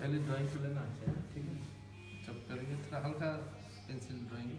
पहले ड्राइंग को लेना है ठीक है? जब करेंगे थोड़ा हल्का पेंसिल ड्राइंग